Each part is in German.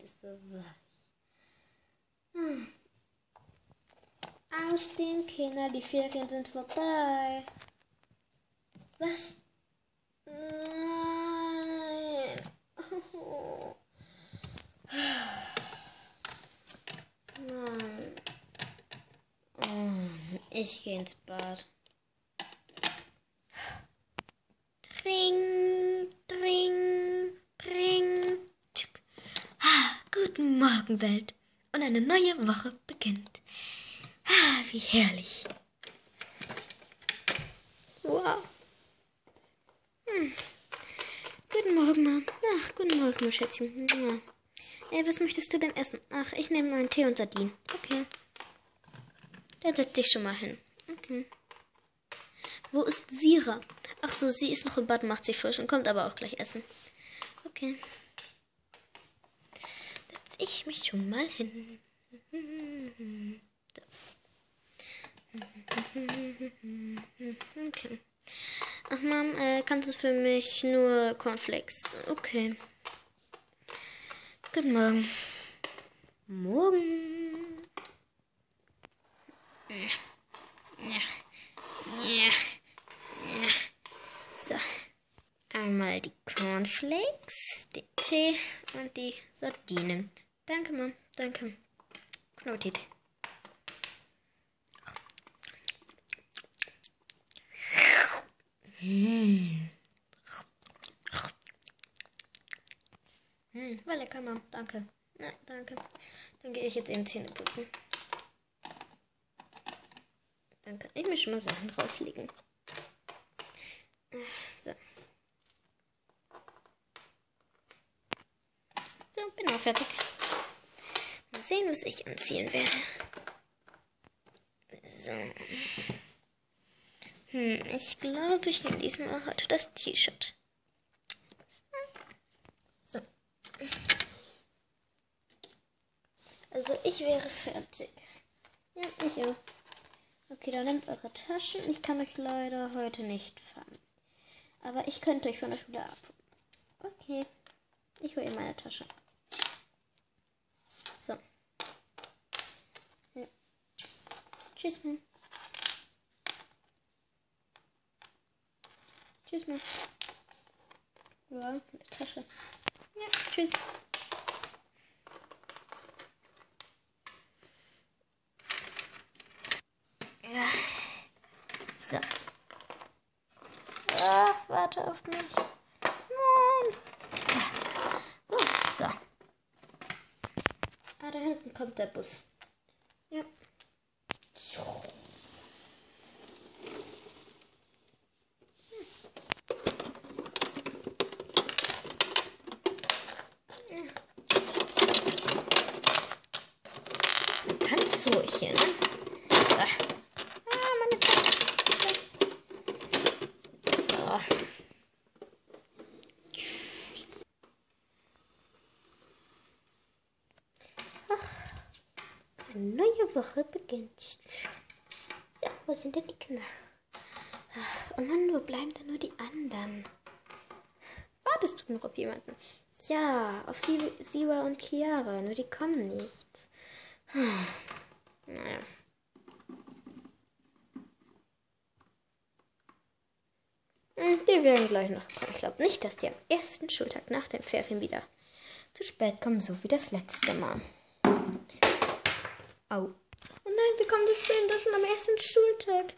Bett ist so weich. Hm. Aufstehen, Kinder, die Ferien sind vorbei. Was? Nein. Oh. Mann. Ich gehe ins Bad. Guten Morgen, Welt. Und eine neue Woche beginnt. Ah, wie herrlich. Wow. Hm. Guten Morgen, Mom. Ach, guten Morgen, mein Schätzchen. Ey, was möchtest du denn essen? Ach, ich nehme einen Tee und Sardinen. Okay. Dann setz dich schon mal hin. Okay. Wo ist Sira? Ach so, sie ist noch im Bad, macht sich frisch und kommt aber auch gleich essen. Okay. Ich mich schon mal hin. Okay. Ach, Mom, äh, kannst du für mich nur Cornflakes? Okay. Guten Morgen. Morgen. So. Einmal die Cornflakes, den Tee und die Sardinen. Danke, Mom. Danke. Knotit. Hm. Hm, war lecker, Mom. Danke. Ja, danke. Dann gehe ich jetzt eben Zähne putzen. Dann kann ich mir schon mal Sachen rauslegen. So. So, bin auch fertig. Sehen, was ich anziehen werde. So. Hm, ich glaube, ich nehme diesmal heute das T-Shirt. So. Also ich wäre fertig. Ja, ich auch. Okay, dann nehmt eure Taschen. Ich kann euch leider heute nicht fangen. Aber ich könnte euch von der Schule ab. Okay. Ich hole meine Tasche. So. Ja. Tschüss, Mann. Tschüss, Mann. Ja, eine Tasche. Ja, tschüss. Ja. So. Ah, warte auf mich. Nein. Gut, so. Ah, da hinten kommt der Bus. So hier, ne? Ah, ah meine Tasche. So. Ach, eine neue Woche beginnt. So, wo sind denn die Kinder? Ach, Oh Mann, wo bleiben denn nur die anderen? Wartest du noch auf jemanden? Ja, auf Siwa und Chiara, nur die kommen nicht. Hm. Naja. Hm, Die werden gleich noch kommen. Ich glaube nicht, dass die am ersten Schultag nach dem Ferien wieder zu spät kommen, so wie das letzte Mal. Au. Oh nein, wir kommen zu spät, das schon am ersten Schultag.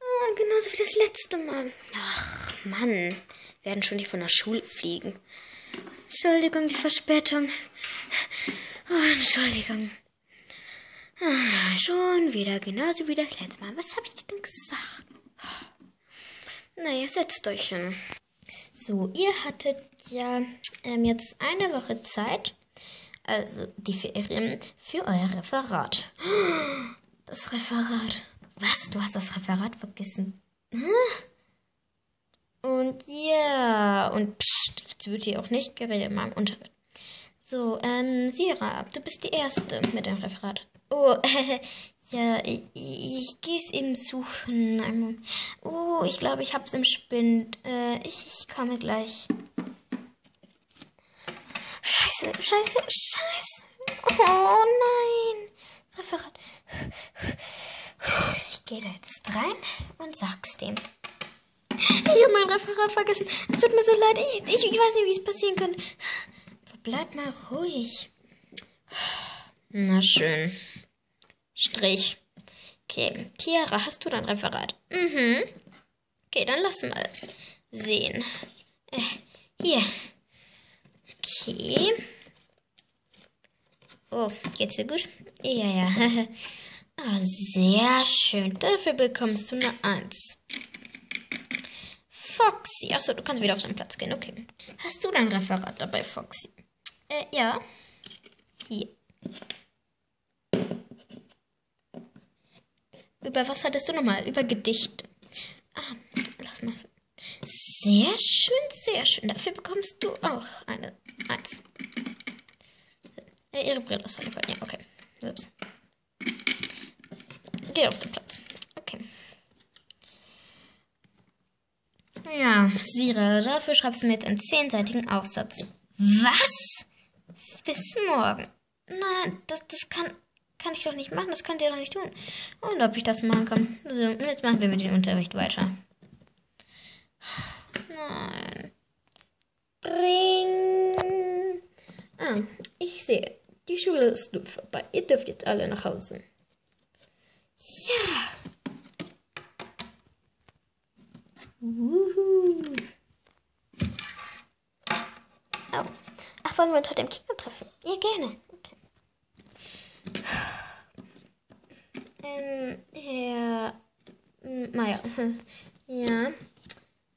Ah, genauso wie das letzte Mal. Ach, Mann. Werden schon nicht von der Schule fliegen. Entschuldigung, die Verspätung. Oh, Entschuldigung. Ah, schon wieder, genauso wie das letzte Mal. Was habe ich denn gesagt? Naja, setzt euch hin. So, ihr hattet ja ähm, jetzt eine Woche Zeit, also die Ferien, für euer Referat. Das Referat. Was? Du hast das Referat vergessen? Und ja, und pst, jetzt wird hier auch nicht geredet in meinem Unterricht. So, ähm, Sira, du bist die Erste mit dem Referat. Oh, ja, ich, ich gehe es eben suchen. Oh, ich glaube, ich hab's im Spind. Äh, ich, ich komme gleich. Scheiße, scheiße, scheiße. Oh nein. Referat. Ich gehe da jetzt rein und sag's dem. Ich habe mein Referat vergessen. Es tut mir so leid. Ich, ich, ich weiß nicht, wie es passieren könnte. Bleib mal ruhig. Na schön. Strich. Okay. Chiara, hast du dein Referat? Mhm. Okay, dann lass mal sehen. Äh, hier. Okay. Oh, geht's dir gut? Ja, ja. ah, sehr schön. Dafür bekommst du eine Eins. Foxy. Achso, du kannst wieder auf deinen Platz gehen. Okay. Hast du dein Referat dabei, Foxy? Äh, ja. Hier. Über was hattest du nochmal? Über Gedichte. Ah, lass mal. Sehr schön, sehr schön. Dafür bekommst du auch eine Eins. Äh, ihre Brille ist von Ja, okay. Ups. Geh auf den Platz. Okay. Ja, Sira, dafür schreibst du mir jetzt einen zehnseitigen Aufsatz. Was? Bis morgen. Nein, das, das kann, kann ich doch nicht machen. Das könnt ihr doch nicht tun. Und ob ich das machen kann. So, und jetzt machen wir mit dem Unterricht weiter. Nein. Ring. Ah, ich sehe. Die Schule ist nun vorbei. Ihr dürft jetzt alle nach Hause. Ja. Wuhu. Oh. Ach, wollen wir uns heute im Kino treffen? Ja, gerne. Okay. Ähm, Herr Meier. Ja.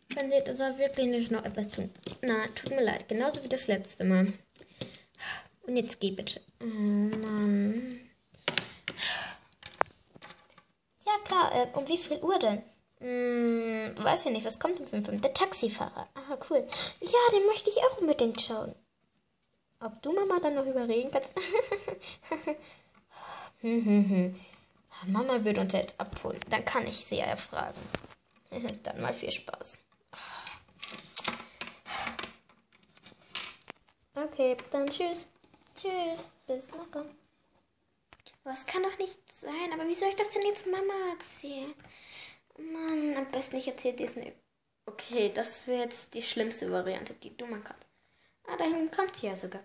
Seht ihr, soll wirklich nicht noch etwas tun. Na, tut mir leid. Genauso wie das letzte Mal. Und jetzt geh bitte. Oh Mann. Ja, klar. Äh, um wie viel Uhr denn? Hm, weiß ja nicht, was kommt im Film? Der Taxifahrer. Ah, cool. Ja, den möchte ich auch unbedingt schauen. Ob du Mama dann noch überreden kannst? Mama würde uns jetzt abholen. Dann kann ich sie ja erfragen. dann mal viel Spaß. Okay, dann tschüss. Tschüss. Bis nachher. Was kann doch nicht sein. Aber wie soll ich das denn jetzt Mama erzählen? Mann, am besten ich erzähle nicht. Okay, das wäre jetzt die schlimmste Variante, die du machen kannst. Ah, dahin kommt sie ja sogar.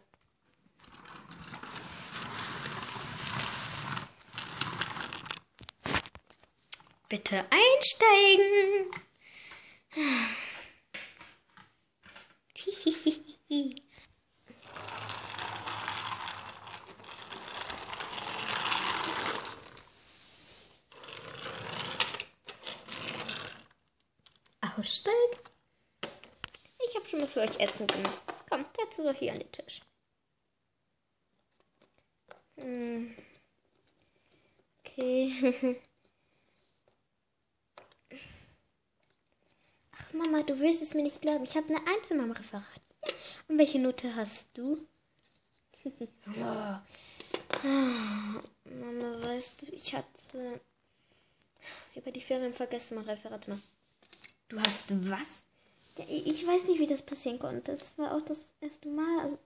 Bitte einsteigen. Aussteig. Ich habe schon mal für euch Essen gemacht. Komm, setzt doch hier an den Tisch. Hm. Okay. Ach Mama, du willst es mir nicht glauben. Ich habe eine Eins in meinem Referat. Ja. Und welche Note hast du? oh. Mama, weißt du, ich hatte über die Ferien vergessen, mein Referat machen. Du hast was? Ja, ich weiß nicht, wie das passieren konnte. Das war auch das erste Mal. Also,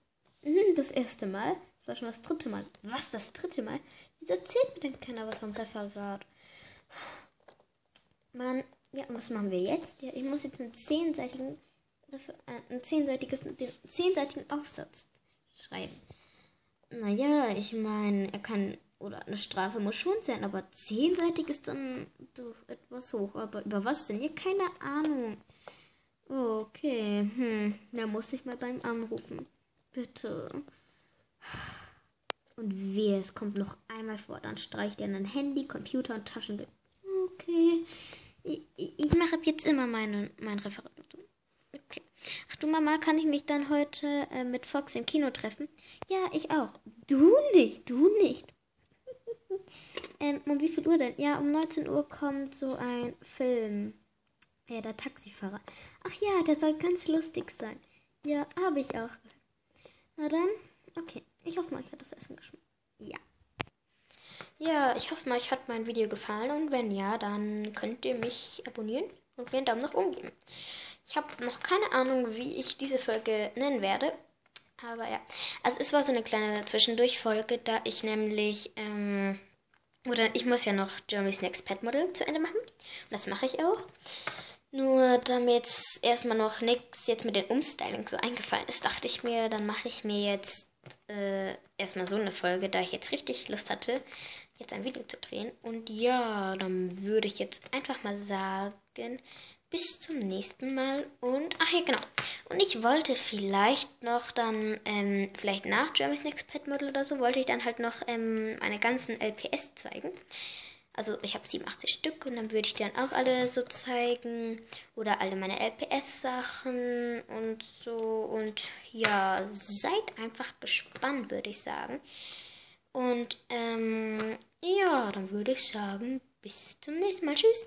mhm, das erste Mal. Das war schon das dritte Mal. Was, das dritte Mal? Wieso erzählt mir denn keiner was vom Referat? Mann, ja, was machen wir jetzt? Ja, ich muss jetzt einen zehnseitigen, äh, ein zehnseitiges, den zehnseitigen Aufsatz schreiben. Naja, ich meine, er kann oder eine Strafe muss schon sein, aber zehnseitig ist dann doch etwas hoch. Aber über was denn? Ja, keine Ahnung. Okay, hm, da muss ich mal beim anrufen. Bitte. Und wehe, es kommt noch einmal vor, dann streicht er ein Handy, Computer und Taschengeld. Okay. Ich, ich mache ab jetzt immer meine, mein Referat. Okay. Ach du Mama, kann ich mich dann heute äh, mit Fox im Kino treffen? Ja, ich auch. Du nicht, du nicht. ähm, um wie viel Uhr denn? Ja, um 19 Uhr kommt so ein Film. Ja, der Taxifahrer. Ach ja, der soll ganz lustig sein. Ja, habe ich auch. Na dann, okay. Ich hoffe mal, euch hat das Essen geschmeckt. Ja. Ja, ich hoffe mal, euch hat mein Video gefallen und wenn ja, dann könnt ihr mich abonnieren und mir einen Daumen nach oben geben. Ich habe noch keine Ahnung, wie ich diese Folge nennen werde. Aber ja. Also es war so eine kleine Zwischendurchfolge, da ich nämlich, ähm, oder ich muss ja noch Jeremy's Next Pet Model zu Ende machen. Und das mache ich auch. Nur damit erstmal noch nichts jetzt mit dem Umstyling so eingefallen ist, dachte ich mir, dann mache ich mir jetzt äh, erstmal so eine Folge, da ich jetzt richtig Lust hatte, jetzt ein Video zu drehen. Und ja, dann würde ich jetzt einfach mal sagen, bis zum nächsten Mal. Und, ach ja, genau. Und ich wollte vielleicht noch dann, ähm, vielleicht nach Jeremy's Next Pet Model oder so, wollte ich dann halt noch ähm, meine ganzen LPS zeigen. Also ich habe 87 Stück und dann würde ich dann auch alle so zeigen. Oder alle meine LPS-Sachen und so. Und ja, seid einfach gespannt, würde ich sagen. Und ähm, ja, dann würde ich sagen, bis zum nächsten Mal. Tschüss.